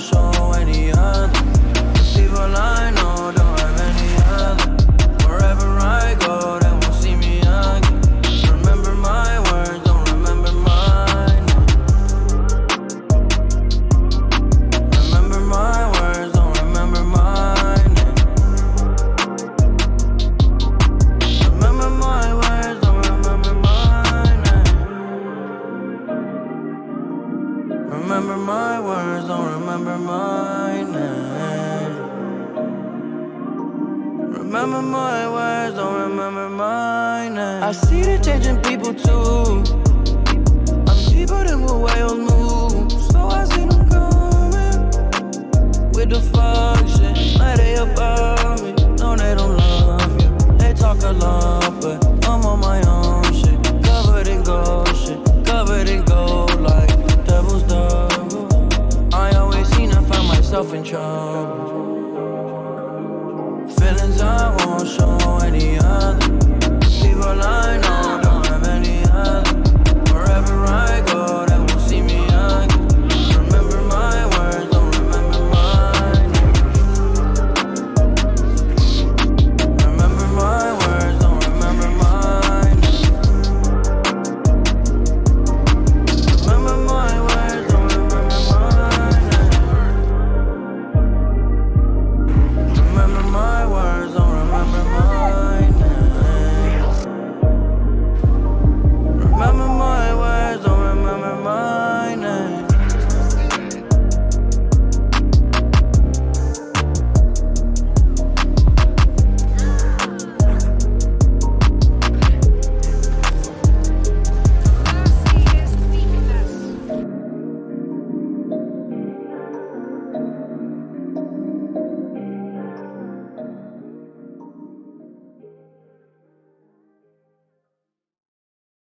show any other. People lying. remember my words, don't remember my name. Eh. Remember my words, don't remember my name. Eh. I see the changing people too. To